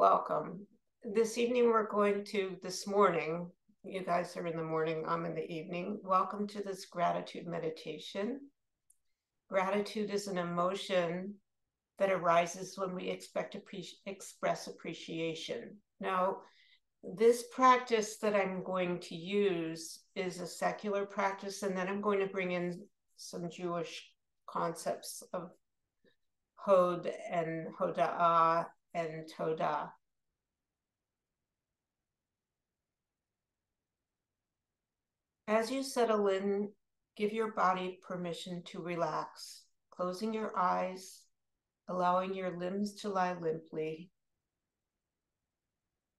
welcome. This evening, we're going to, this morning, you guys are in the morning, I'm in the evening. Welcome to this gratitude meditation. Gratitude is an emotion that arises when we expect to pre- express appreciation. Now, this practice that I'm going to use is a secular practice, and then I'm going to bring in some Jewish concepts of Hod and Hoda'ah and Todah. As you settle in, give your body permission to relax, closing your eyes, allowing your limbs to lie limply,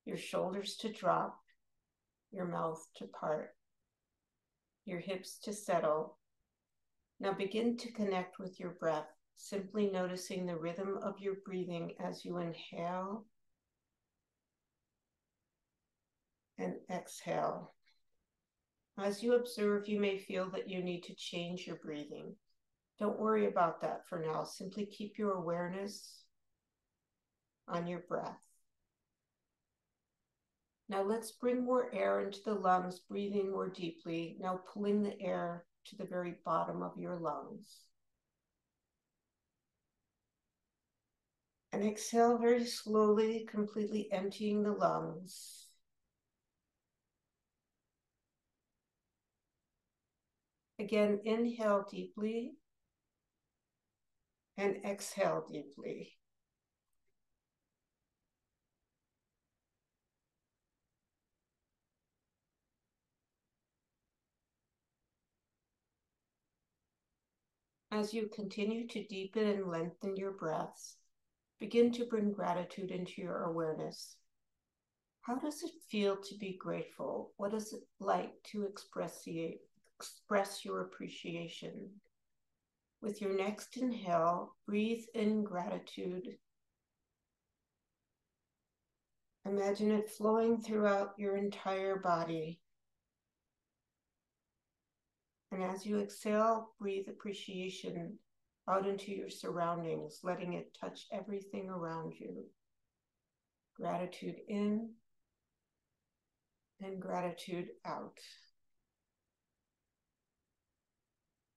your shoulders to drop, your mouth to part, your hips to settle. Now begin to connect with your breath, simply noticing the rhythm of your breathing as you inhale and exhale. As you observe, you may feel that you need to change your breathing. Don't worry about that for now. Simply keep your awareness on your breath. Now let's bring more air into the lungs, breathing more deeply. Now pulling the air to the very bottom of your lungs. And exhale very slowly, completely emptying the lungs. Again, inhale deeply and exhale deeply. As you continue to deepen and lengthen your breaths, begin to bring gratitude into your awareness. How does it feel to be grateful? What is it like to express the express your appreciation. With your next inhale, breathe in gratitude. Imagine it flowing throughout your entire body. And as you exhale, breathe appreciation out into your surroundings, letting it touch everything around you. Gratitude in and gratitude out.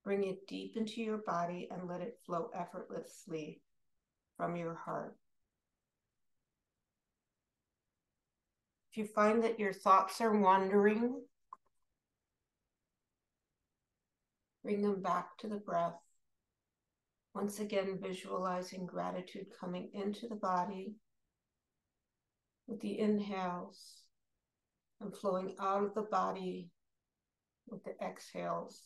Bring it deep into your body and let it flow effortlessly from your heart. If you find that your thoughts are wandering, bring them back to the breath. Once again, visualizing gratitude coming into the body with the inhales and flowing out of the body with the exhales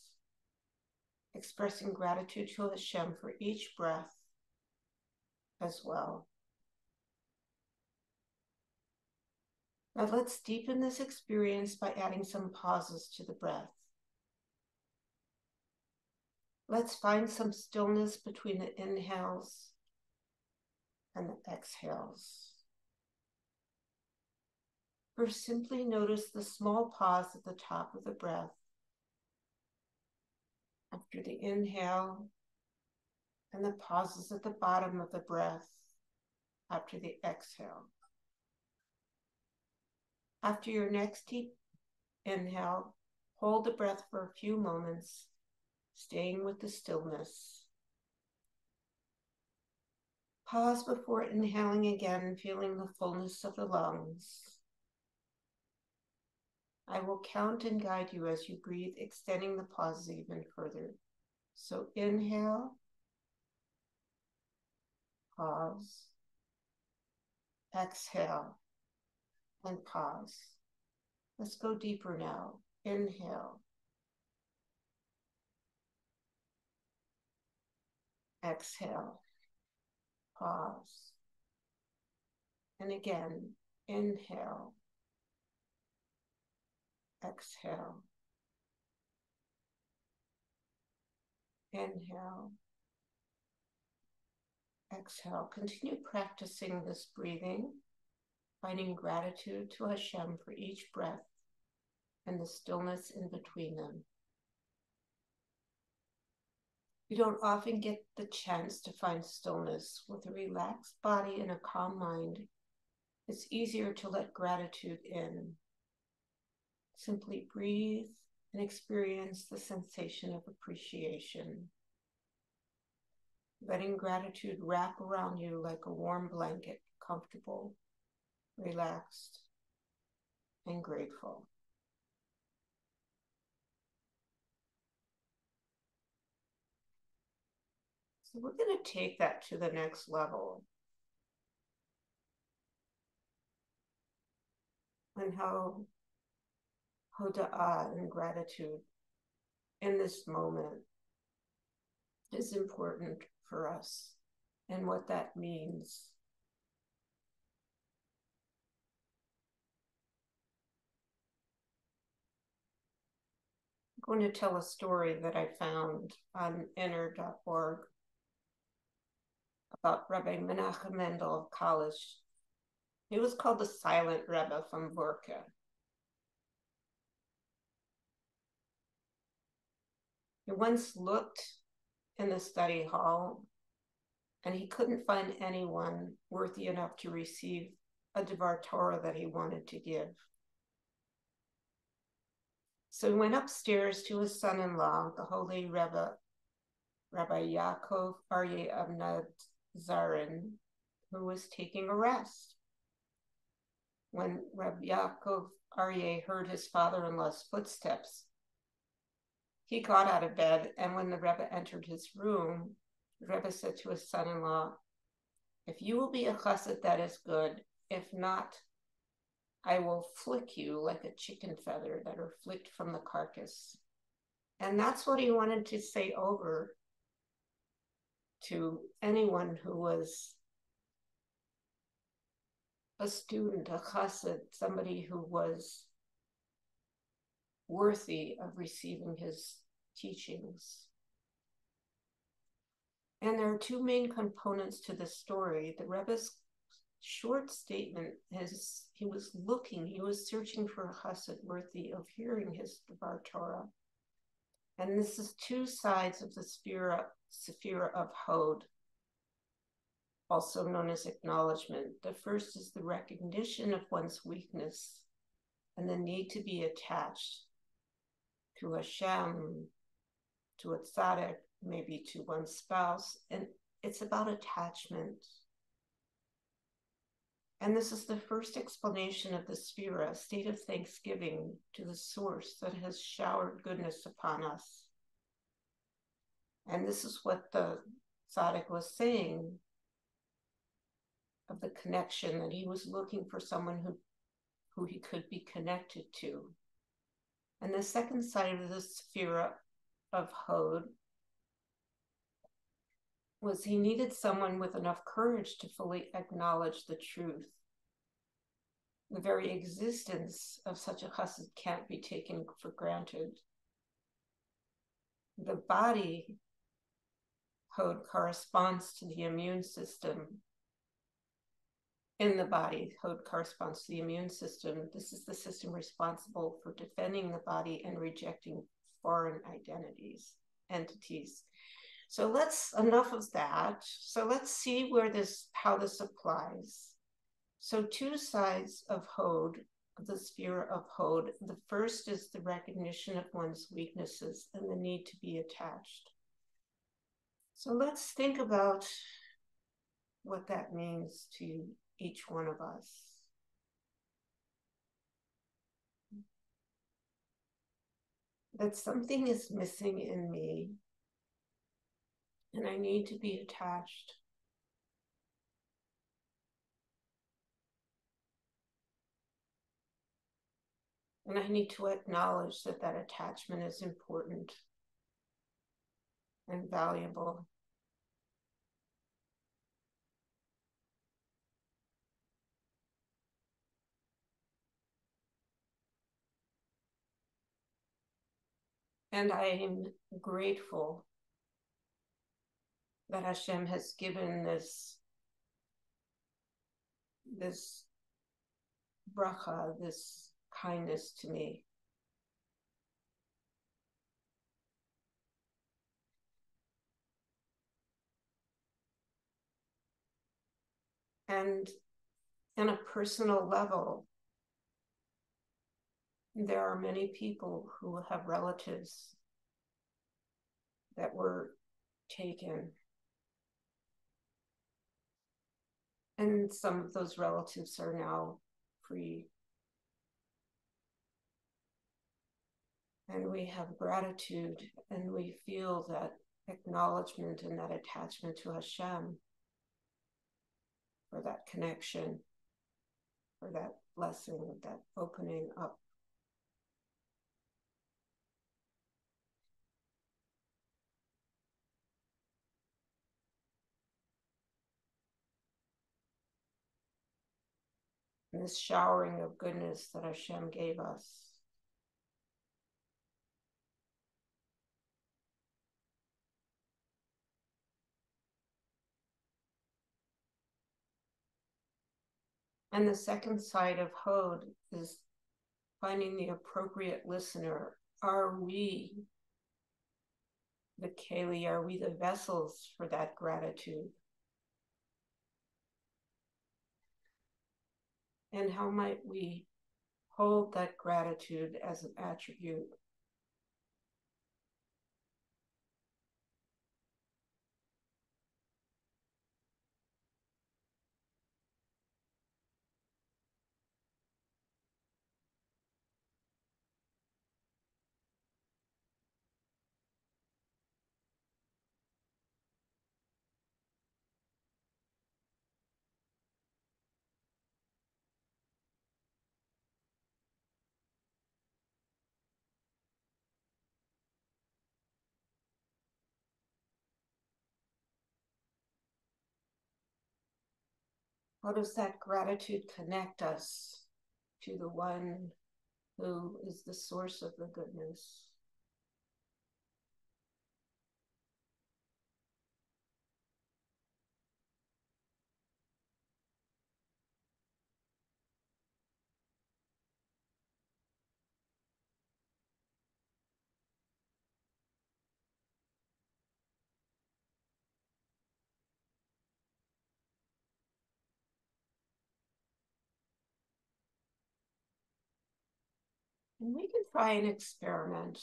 expressing gratitude to Hashem for each breath as well. Now let's deepen this experience by adding some pauses to the breath. Let's find some stillness between the inhales and the exhales. First, simply notice the small pause at the top of the breath after the inhale and the pauses at the bottom of the breath after the exhale. After your next deep inhale, hold the breath for a few moments, staying with the stillness. Pause before inhaling again, feeling the fullness of the lungs. I uh-huh. will count and guide you as you breathe, extending the pauses even further. So inhale, pause, exhale, and pause. Let's go deeper now. Inhale, exhale, pause. And again, inhale, exhale. Inhale. Exhale. Continue practicing this breathing, finding gratitude to Hashem for each breath and the stillness in between them. You don't often get the chance to find stillness with a relaxed body and a calm mind. it's easier to let gratitude in. Simply breathe and experience the sensation of appreciation. Letting gratitude wrap around you like a warm blanket, comfortable, relaxed, and grateful. So we're going to take that to the next level. And how hoda'ah and gratitude in this moment is important for us and what that means. I'm going to tell a story that I found on inner.org about Rabbi Menachem Mendel of Kalish. He was called the Silent Rebbe from Vorka. He once looked in the study hall and he couldn't find anyone worthy enough to receive a Devar Torah that he wanted to give. So he went upstairs to his son in law, the holy Rebbe, Rabbi Yaakov Aryeh Abnad Zarin, who was taking a rest. When Rabbi Yaakov Aryeh heard his father in law's footsteps, he got out of bed, and when the Rebbe entered his room, the Rebbe said to his son in law, If you will be a chassid, that is good. If not, I will flick you like a chicken feather that are flicked from the carcass. And that's what he wanted to say over to anyone who was a student, a chassid, somebody who was worthy of receiving his teachings. And there are two main components to the story. The Rebbe's short statement is he was looking, he was searching for a chassid worthy of hearing his Devar Torah. And this is two sides of the Sephira, Sephira of Hod, also known as acknowledgement. The first is the recognition of one's weakness and the need to be attached to Hashem, to a tzaddik, maybe to one's spouse. And it's about attachment. And this is the first explanation of the Sephira, state of thanksgiving to the source that has showered goodness upon us. And this is what the tzaddik was saying of the connection that he was looking for someone who, who he could be connected to. And the second side of the sphere of Hod was he needed someone with enough courage to fully acknowledge the truth. The very existence of such a chassid can't be taken for granted. The body Hod corresponds to the immune system. In the body, Hod corresponds to the immune system. This is the system responsible for defending the body and rejecting foreign identities, entities. So let's enough of that. So let's see where this how this applies. So two sides of Hod, of the sphere of Hod. The first is the recognition of one's weaknesses and the need to be attached. So let's think about what that means to each one of us. That something is missing in me and I need to be attached. And I need to acknowledge that that attachment is important and valuable. And I am grateful that Hashem has given this this bracha, this kindness to me. And on a personal level, there are many people who have relatives that were taken. And some of those relatives are now free. And we have gratitude and we feel that acknowledgement and that attachment to Hashem for that connection, for that blessing, that opening up. This showering of goodness that Hashem gave us. And the second side of Hod is finding the appropriate listener. Are we the Kali? Are we the vessels for that gratitude? And how might we hold that gratitude as an attribute How does that gratitude connect us to the one who is the source of the goodness? And we can try an experiment.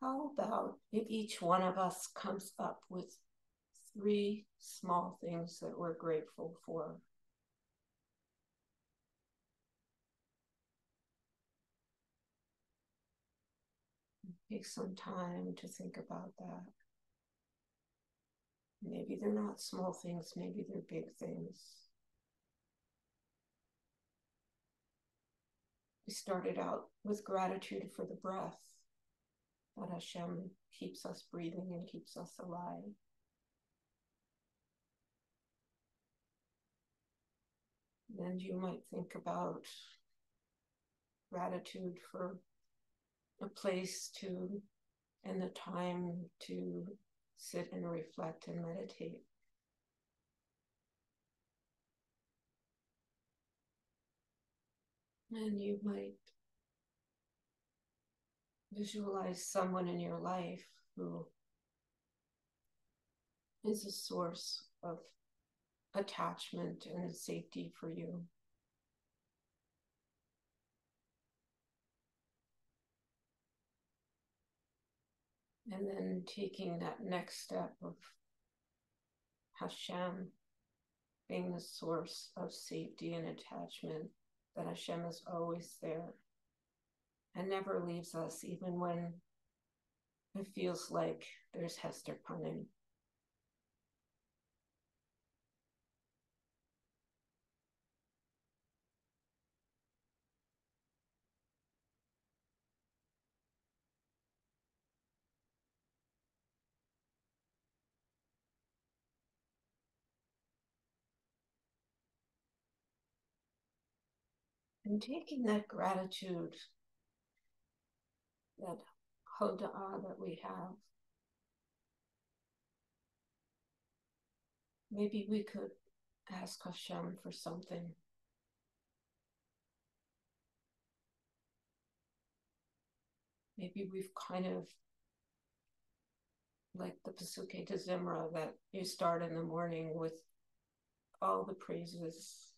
How about if each one of us comes up with three small things that we're grateful for? Take some time to think about that. Maybe they're not small things, maybe they're big things. We started out with gratitude for the breath that Hashem keeps us breathing and keeps us alive. And you might think about gratitude for a place to and the time to sit and reflect and meditate. And you might visualize someone in your life who is a source of attachment and safety for you. And then taking that next step of Hashem being the source of safety and attachment that Hashem is always there and never leaves us, even when it feels like there's Hester Panim. And taking that gratitude, that hoda'ah that we have, maybe we could ask Hashem for something. Maybe we've kind of like the Pesukei D'Zimra that you start in the morning with all the praises.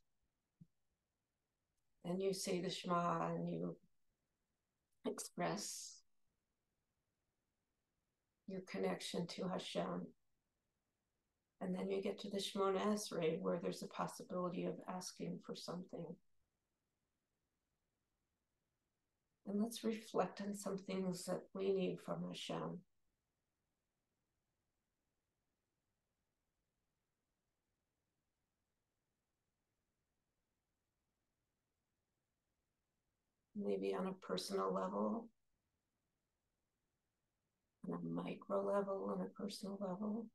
And you say the Shema and you express your connection to Hashem. And then you get to the Shemoneh Esrei, where there's a possibility of asking for something. And let's reflect on some things that we need from Hashem. Maybe on a personal level, on a micro level, on a personal level.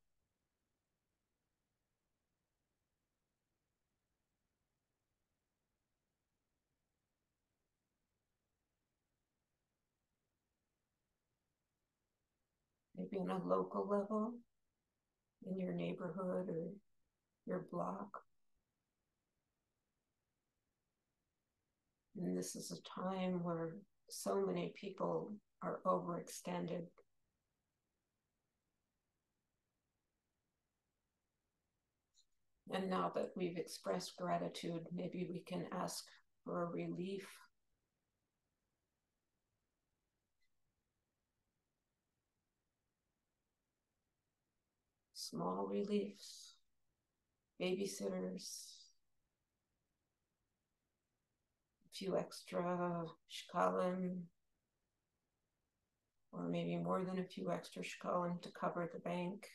maybe on a local level in your neighborhood or your block. And this is a time where so many people are overextended. And now that we've expressed gratitude, maybe we can ask for a relief small reliefs, babysitters, a few extra shkalim, or maybe more than a few extra shkalim to cover the bank.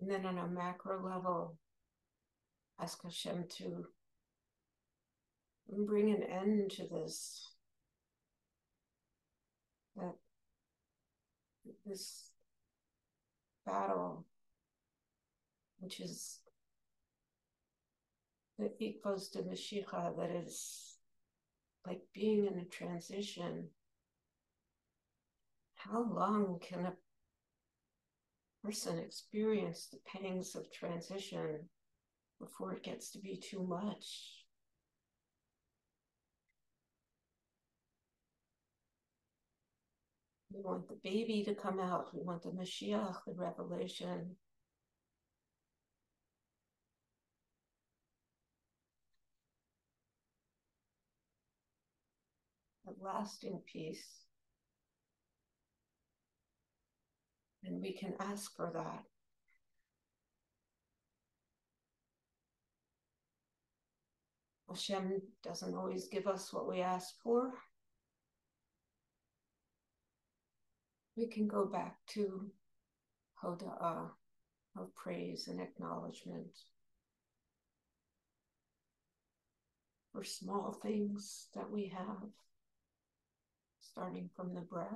And then on a macro level, ask Hashem to bring an end to this. That this battle, which is the equals to Mashiach, that is like being in a transition. How long can a person experience the pangs of transition before it gets to be too much. We want the baby to come out. We want the Mashiach, the revelation. A lasting peace. And we can ask for that. Hashem doesn't always give us what we ask for. We can go back to Hoda'ah uh, of praise and acknowledgement for small things that we have, starting from the breath.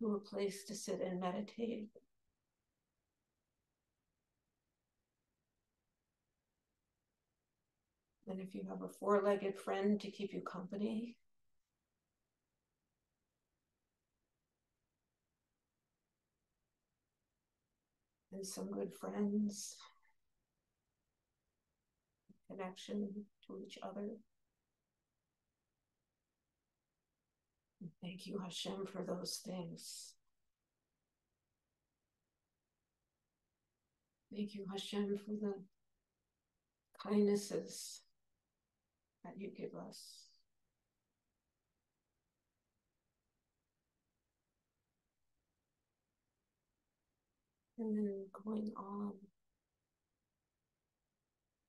To a place to sit and meditate And if you have a four legged friend to keep you company, and some good friends, connection to each other. thank you, Hashem, for those things. Thank you, Hashem, for the kindnesses that you give us. And then going on,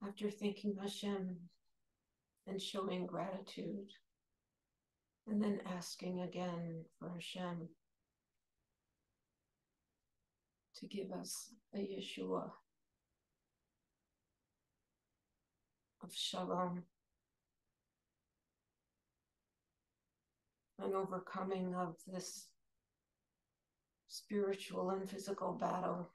after thanking Hashem and showing gratitude, and then asking again for Hashem to give us a Yeshua of Shalom an overcoming of this spiritual and physical battle.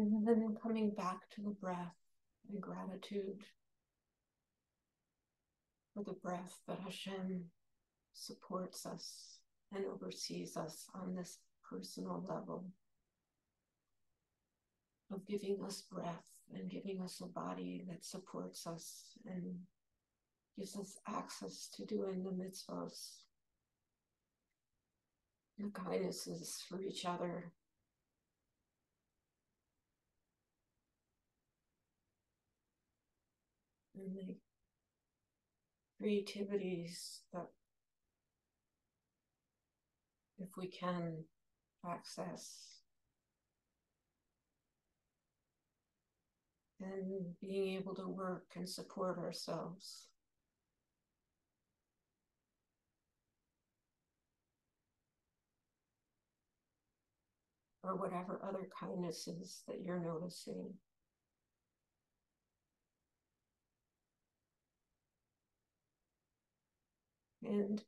And then coming back to the breath and gratitude for the breath that Hashem supports us and oversees us on this personal level of giving us breath and giving us a body that supports us and gives us access to doing the mitzvahs, the kindnesses for each other. And the creativities that if we can access and being able to work and support ourselves. Or whatever other kindnesses that you're noticing. And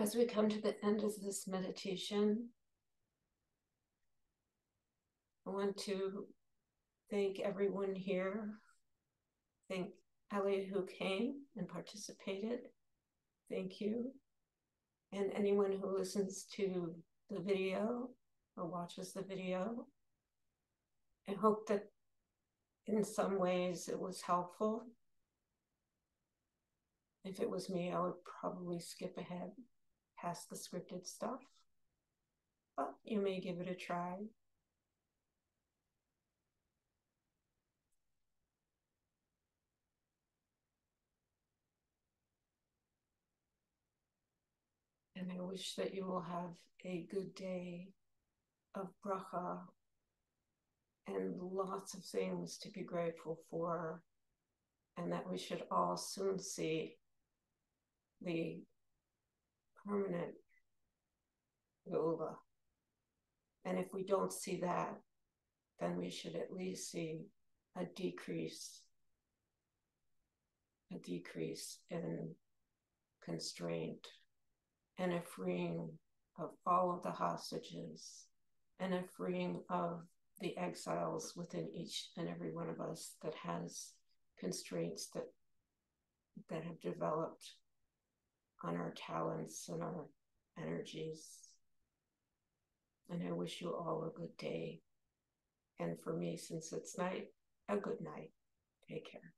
as we come to the end of this meditation, I want to thank everyone here. Thank Elliot who came and participated. Thank you. And anyone who listens to the video or watches the video. I hope that in some ways it was helpful. If it was me, I would probably skip ahead past the scripted stuff. But you may give it a try. And I wish that you will have a good day of bracha and lots of things to be grateful for, and that we should all soon see the permanent Geula. And if we don't see that, then we should at least see a decrease, a decrease in constraint and a freeing of all of the hostages and a freeing of the exiles within each and every one of us that has constraints that that have developed on our talents and our energies. And I wish you all a good day. And for me, since it's night, a good night. Take care.